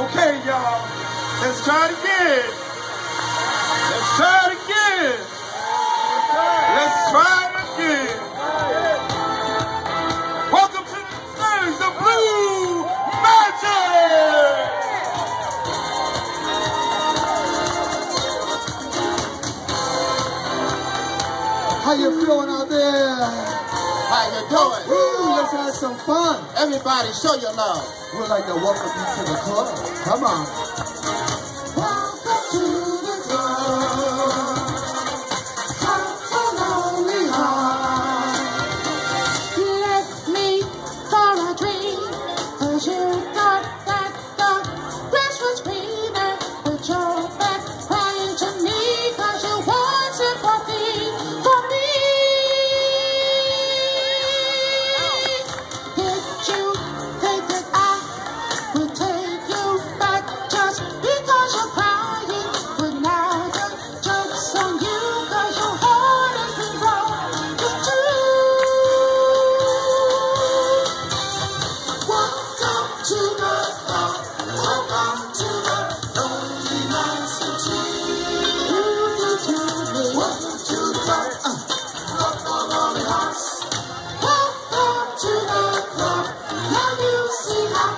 Okay, y'all. Let's try it again. Let's try it again. Let's try it again. Welcome to the stage of Blue Magic. How you feeling out there? How you doing? Let's have some fun. Everybody, show your love. We'd like to welcome you to the club. Come on.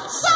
See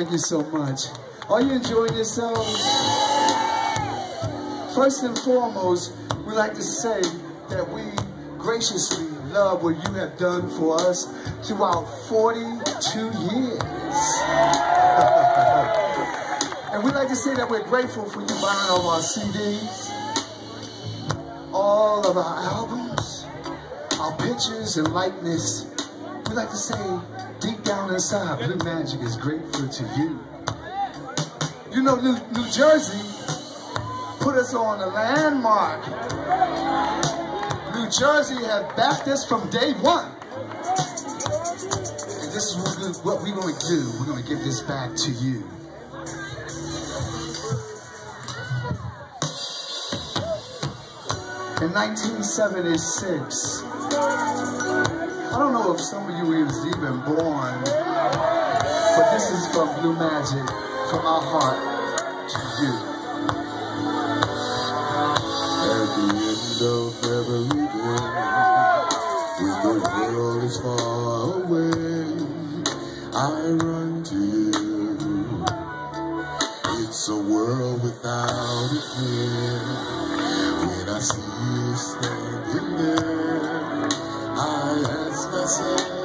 Thank you so much. Are you enjoying yourselves? First and foremost, we like to say that we graciously love what you have done for us throughout 42 years. and we like to say that we're grateful for you buying all our CDs, all of our albums, our pictures and likeness. We like to say, down inside, Blue Magic is grateful to you. You know, New, New Jersey put us on a landmark. New Jersey has backed us from day one. And this is what, we, what we're going to do. We're going to give this back to you. In 1976, I don't know if some of you was even born, but this is from Blue Magic, from our heart to you. At the end of every day, when the world is far away, I run to you. It's a world without a care. When I see you standing there, I ask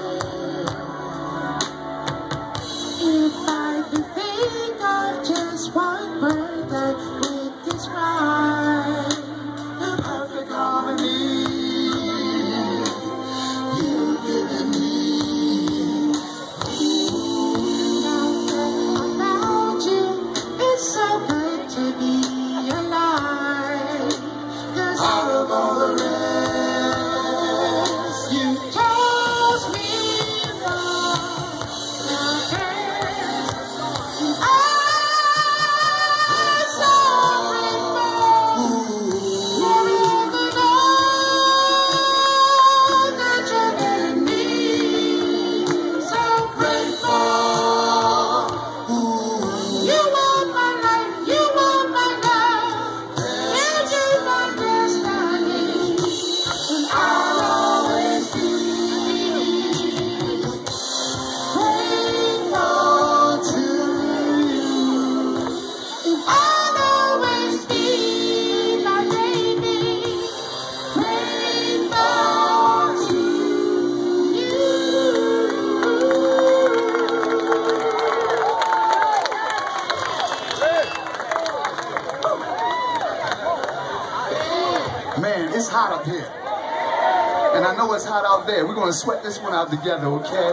I know it's hot out there. We're going to sweat this one out together, okay?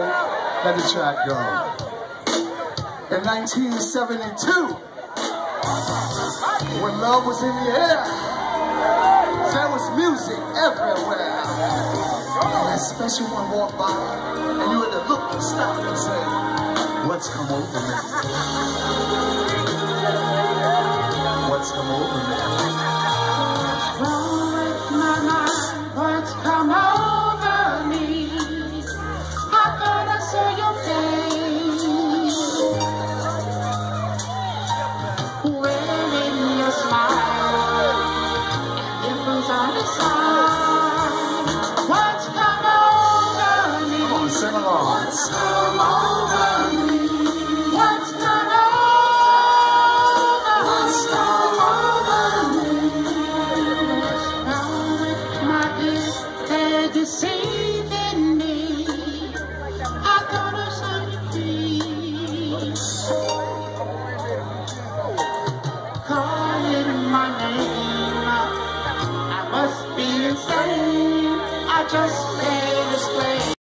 Let the track go. In 1972, when love was in the air, there was music everywhere. And that special one walked by, and you had to look and stop and say, what's come over me? What's come over me?